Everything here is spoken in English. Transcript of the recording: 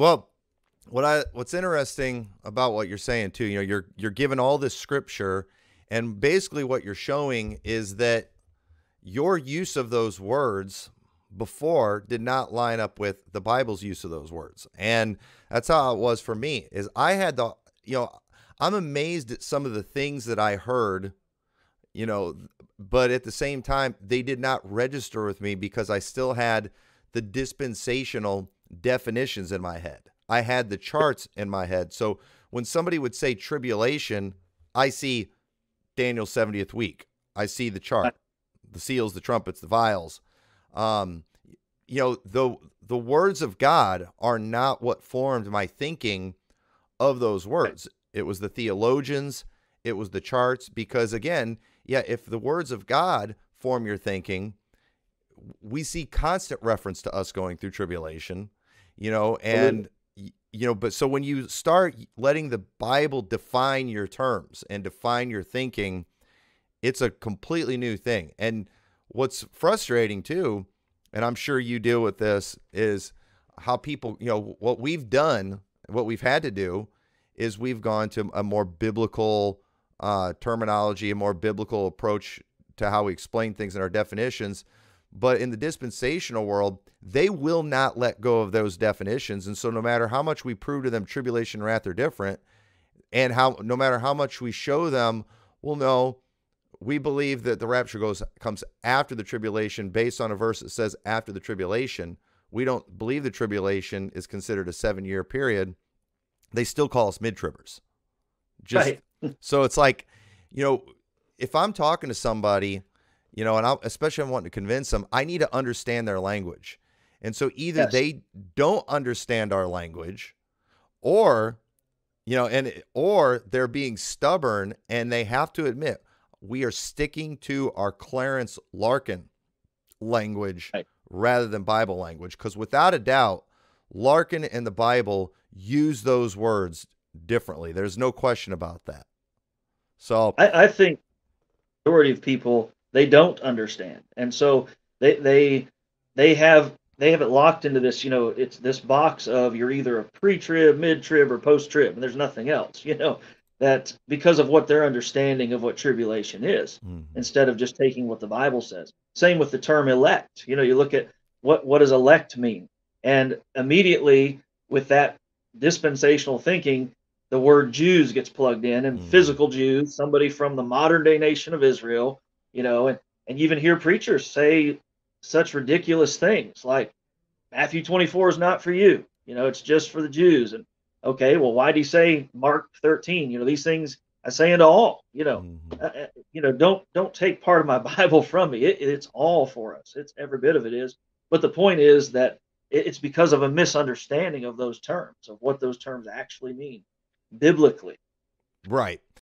Well, what I what's interesting about what you're saying too, you know, you're you're given all this scripture and basically what you're showing is that your use of those words before did not line up with the Bible's use of those words. And that's how it was for me. Is I had the you know, I'm amazed at some of the things that I heard, you know, but at the same time they did not register with me because I still had the dispensational definitions in my head. I had the charts in my head. So when somebody would say tribulation, I see Daniel's 70th week. I see the chart, the seals, the trumpets, the vials. Um, you know, the the words of God are not what formed my thinking of those words. It was the theologians, it was the charts, because again, yeah, if the words of God form your thinking, we see constant reference to us going through tribulation, you know, and you know, but so when you start letting the Bible define your terms and define your thinking, it's a completely new thing. And what's frustrating too, and I'm sure you deal with this, is how people, you know, what we've done, what we've had to do is we've gone to a more biblical uh, terminology, a more biblical approach to how we explain things in our definitions but in the dispensational world, they will not let go of those definitions. And so no matter how much we prove to them tribulation and wrath are different, and how no matter how much we show them, well, no, we believe that the rapture goes comes after the tribulation based on a verse that says after the tribulation. We don't believe the tribulation is considered a seven year period. They still call us mid tribbers. Just right. so it's like, you know, if I'm talking to somebody you know, and I, especially I'm wanting to convince them, I need to understand their language. And so either yes. they don't understand our language or, you know, and or they're being stubborn and they have to admit we are sticking to our Clarence Larkin language right. rather than Bible language. Because without a doubt, Larkin and the Bible use those words differently. There's no question about that. So I, I think majority of people they don't understand, and so they they they have they have it locked into this. You know, it's this box of you're either a pre-trib, mid-trib, or post-trib, and there's nothing else. You know that because of what their understanding of what tribulation is, mm-hmm. instead of just taking what the Bible says. Same with the term elect. You know, you look at what what does elect mean, and immediately with that dispensational thinking, the word Jews gets plugged in, and mm-hmm. physical Jews, somebody from the modern day nation of Israel, you know, and, and even hear preachers say such ridiculous things like Matthew 24 is not for you, you know, it's just for the Jews. And okay, well, why do you say Mark 13? You know, these things I say unto all, you know, mm-hmm. uh, uh you know, don't don't take part of my Bible from me. It, it's all for us. It's every bit of it is. But the point is that it's because of a misunderstanding of those terms, of what those terms actually mean biblically. Right.